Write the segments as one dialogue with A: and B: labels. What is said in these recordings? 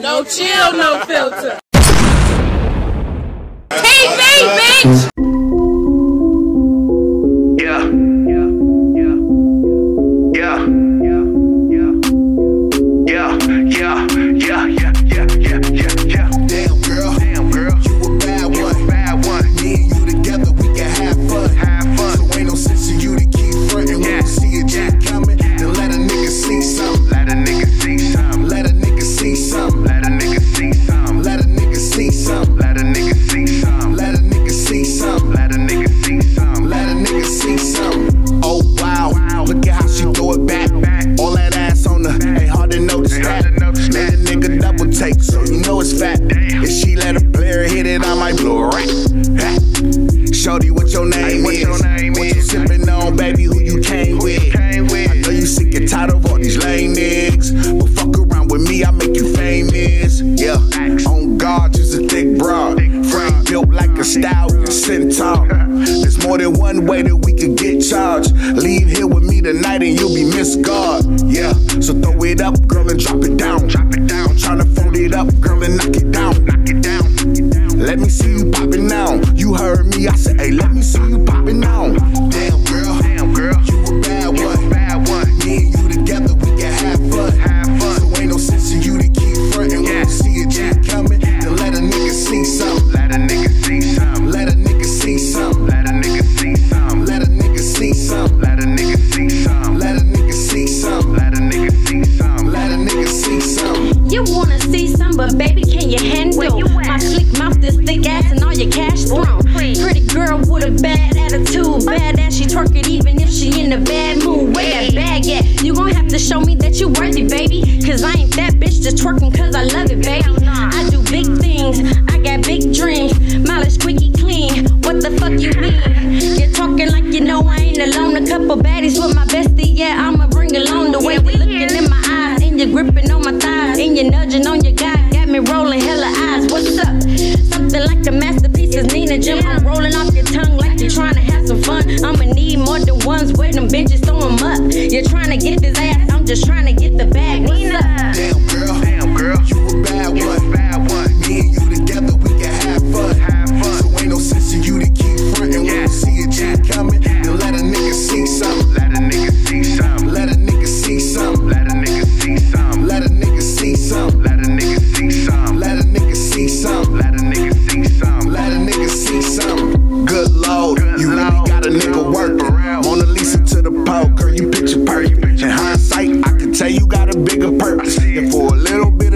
A: No chill, no filter. TV, bitch!
B: Take, so you know it's fat.
C: Damn.
B: If she let a player hit it, I might blow a rack. Shorty, what your name
C: Hey, what
B: is?
C: your name
B: what
C: is?
B: you sippin' on, baby? Who you came with?
C: came with?
B: I know you sick and tired of all these lame niggas, but fuck around with me, I make you famous. Yeah, on guard, just a thick broad.
C: Thick
B: Frame built like a stallion, centaur. There's more than one way that we could get charged. Leave here with me tonight and you'll be missed guard. Yeah, so throw it up, girl, and drop it down.
C: Drop it down.
B: I'm tryna fold it up, girl, and knock it down.
C: Knock it down.
B: Let me see you popping now. You heard me, I said, hey, let me see you popping now. Damn
D: gripping on my thighs and you're nudging on your guy. Got me rolling hella eyes. What's up? Something like a masterpiece is Nina Gem. I'm rolling off your tongue like you're trying to have some fun. I'ma need more than ones where them bitches throw 'em up. You're trying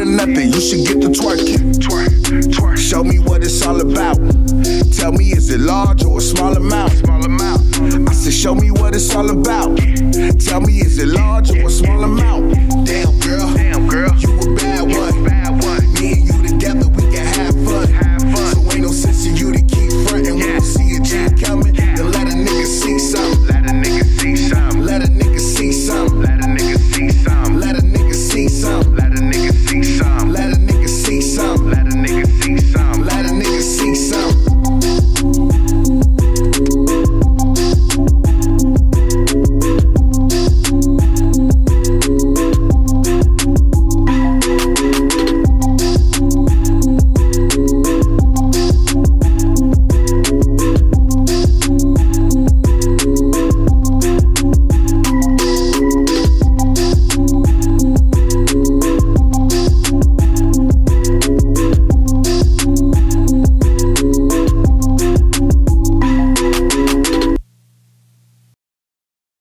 B: of nothing, you should get to twerking.
C: Twerk, twerk.
B: Show me what it's all about. Tell me, is it large or a small amount?
C: Small amount.
B: I said, show me what it's all about. Tell me, is it large or a small amount? Damn, girl,
C: Damn girl,
B: you a bad